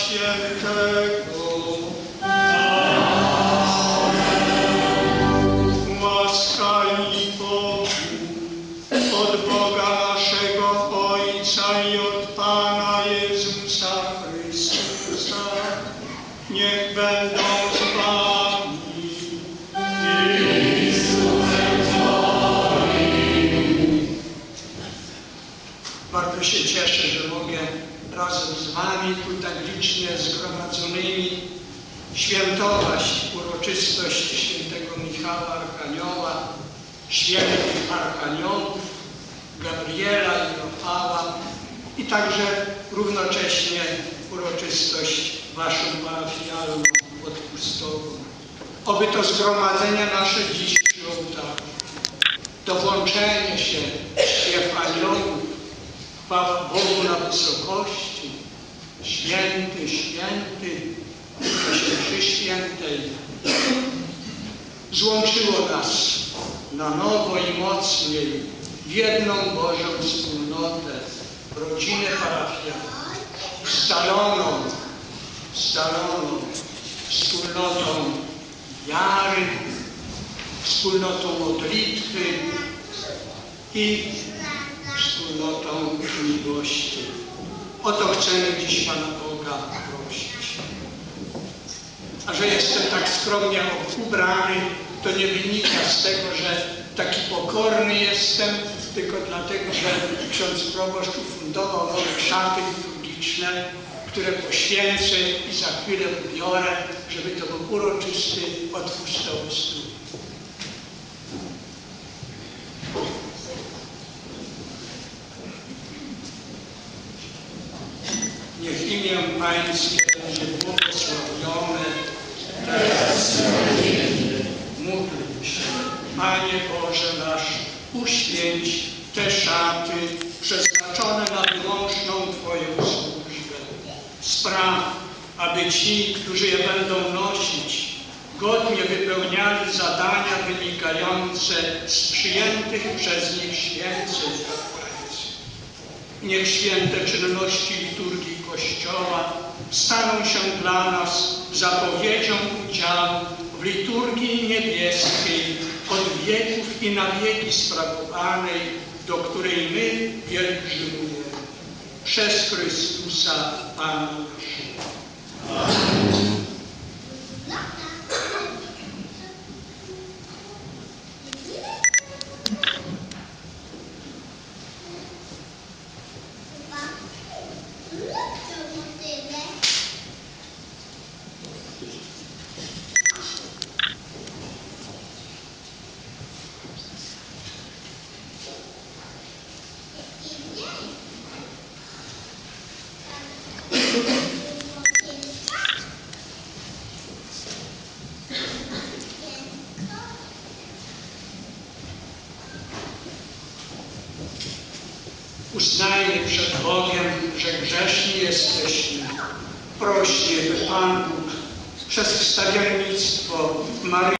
świętego. Łaska i pokój od Boga naszego Ojca i od zgromadzonymi. Świętować uroczystość świętego Michała Arkanioła, świętych Arkaniołów, Gabriela i Rafała i także równocześnie uroczystość Waszą parafialną odpustową. Oby to zgromadzenie nasze dziś przy ołtarzu, to włączenie się w aniołów, Chwała Bogu na wysokości, święty, święty, czasie mszy świętej. Złączyło nas na nowo i mocniej w jedną Bożą wspólnotę, rodzinę parafialną, scaloną, scaloną wspólnotą wiary, wspólnotą modlitwy i wspólnotą miłości. O to chcemy dziś Pana Boga prosić. A że jestem tak skromnie ubrany, to nie wynika z tego, że taki pokorny jestem, tylko dlatego, że ksiądz proboszcz ufundował nowe szaty liturgiczne, które poświęcę i za chwilę ubiorę, żeby to był uroczysty odpustowy strój. Niech imię Pańskie będzie błogosławione teraz Módlmy się. Panie Boże nasz, uświęć te szaty przeznaczone na wyłączną Twoją służbę. Spraw, aby ci, którzy je będą nosić, godnie wypełniali zadania wynikające z przyjętych przez nich święceń. Niech święte czynności liturgii Kościoła staną się dla nas zapowiedzią udziału w liturgii niebieskiej od wieków i na wieki sprawowanej, do której my pielgrzymujemy. Przez Chrystusa Pana naszego. Uznajmy przed Bogiem, że grzeszni jesteśmy. Prośnie, by Pan Bóg przez wstawiennictwo Maryi